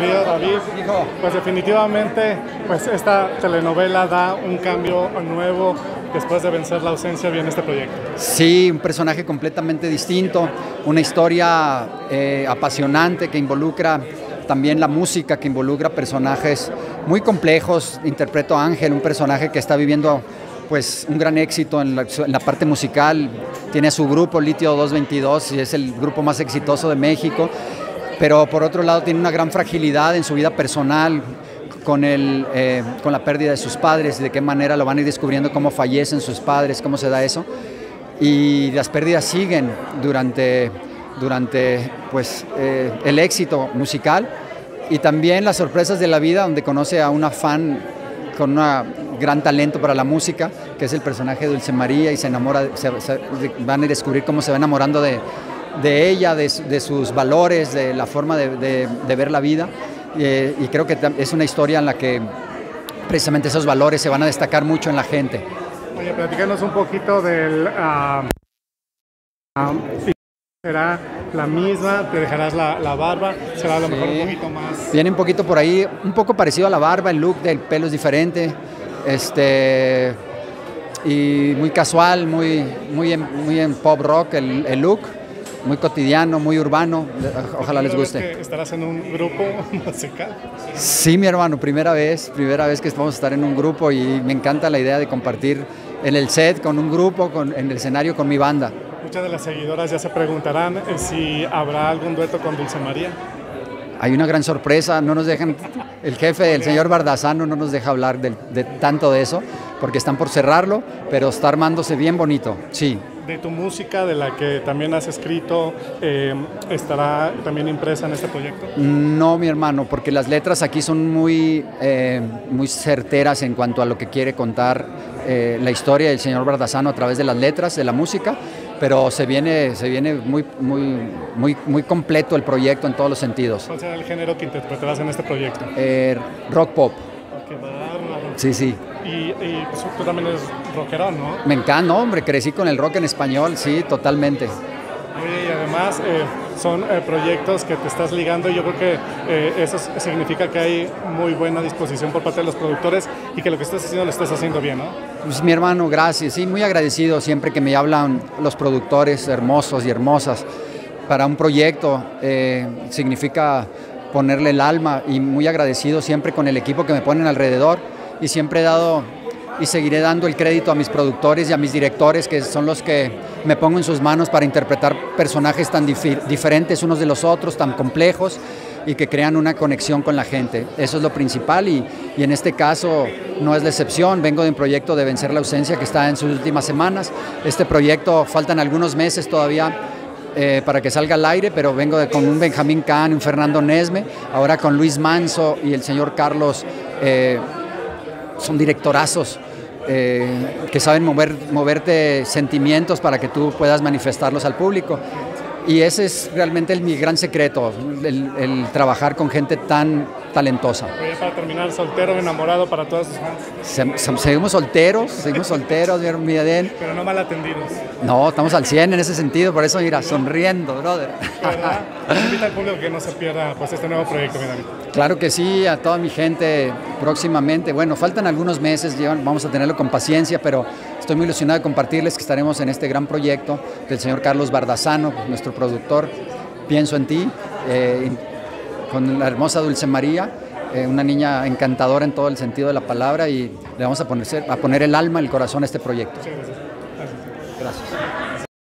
querido David. Pues definitivamente, pues esta telenovela da un cambio nuevo después de vencer la ausencia viene este proyecto. Sí, un personaje completamente distinto, una historia eh, apasionante que involucra también la música, que involucra personajes muy complejos. Interpreto a Ángel, un personaje que está viviendo pues un gran éxito en la, en la, parte musical, tiene su grupo Litio 222 y es el grupo más exitoso de México, pero por otro lado tiene una gran fragilidad en su vida personal con, el, eh, con la pérdida de sus padres, de qué manera lo van a ir descubriendo, cómo fallecen sus padres, cómo se da eso. Y las pérdidas siguen durante, durante pues, eh, el éxito musical y también las sorpresas de la vida, donde conoce a una fan con un gran talento para la música, que es el personaje de Dulce María, y se enamora, se, se, van a descubrir cómo se va enamorando de, de ella, de, de, sus valores, de la forma de, de ver la vida. Eh, y creo que es una historia en la que precisamente esos valores se van a destacar mucho en la gente. Oye, platícanos un poquito del... Uh, ¿Será la misma? ¿Te dejarás la, la barba? ¿Será a lo mejor sí. un poquito más...? Viene un poquito por ahí, un poco parecido a la barba, el look del pelo es diferente. Este, y muy casual, muy, muy, en, muy en pop rock el, el look muy cotidiano, muy urbano. Ojalá les guste. ¿Estarás en un grupo musical? Sí, mi hermano, primera vez, primera vez que vamos a estar en un grupo y me encanta la idea de compartir en el set con un grupo, con, en el escenario con mi banda. Muchas de las seguidoras ya se preguntarán si habrá algún dueto con Dulce María. Hay una gran sorpresa, no nos dejan, el jefe, el señor Bardazano, no nos deja hablar de, de tanto de eso, porque están por cerrarlo, pero está armándose bien bonito, sí, de tu música, de la que también has escrito, eh, estará también impresa en este proyecto? No, mi hermano, porque las letras aquí son muy, eh, muy certeras en cuanto a lo que quiere contar eh, la historia del señor Bardazano a través de las letras, de la música, pero se viene, se viene muy, muy, muy, muy completo el proyecto en todos los sentidos. ¿Cuál será el género que interpretarás en este proyecto? Eh, rock pop. Sí, sí. Y, y pues, tú también eres rockero, ¿no? Me encanta, hombre, crecí con el rock en español, sí, totalmente. Oye, y además eh, son eh, proyectos que te estás ligando y yo creo que eh, eso significa que hay muy buena disposición por parte de los productores y que lo que estás haciendo lo estás haciendo bien, ¿no? Pues mi hermano, gracias, sí, muy agradecido siempre que me hablan los productores hermosos y hermosas para un proyecto, significa ponerle el alma y muy agradecido siempre con el equipo que me ponen alrededor y siempre he dado y seguiré dando el crédito a mis productores y a mis directores, que son los que me pongo en sus manos para interpretar personajes tan dif diferentes unos de los otros, tan complejos y que crean una conexión con la gente. Eso es lo principal y, y, en este caso no es la excepción. Vengo de un proyecto de Vencer la Ausencia que está en sus últimas semanas. Este proyecto faltan algunos meses todavía eh, para que salga al aire, pero vengo con un Benjamín Kahn, un Fernando Nesme, ahora con Luis Manso y el señor Carlos. Eh, son directorazos eh, que saben mover, moverte sentimientos para que tú puedas manifestarlos al público. Y ese es realmente mi gran secreto, el, trabajar con gente tan talentosa. Oye, para terminar, soltero, enamorado para todos sus fans. Se, seguimos solteros, seguimos solteros, mi Adén. Pero no mal atendidos. No, estamos al 100 en ese sentido, por eso mira, sonriendo, brother. ¿Verdad? Invita al público que no se pierda pues, este nuevo proyecto, mi David. Claro que sí, a toda mi gente próximamente. Bueno, faltan algunos meses, vamos a tenerlo con paciencia, pero estoy muy ilusionado de compartirles que estaremos en este gran proyecto del señor Carlos Bardazano, nuestro productor. Pienso en ti, eh, con la hermosa Dulce María, eh, una niña encantadora en todo el sentido de la palabra y le vamos a poner, a poner el alma, el corazón a este proyecto. Gracias.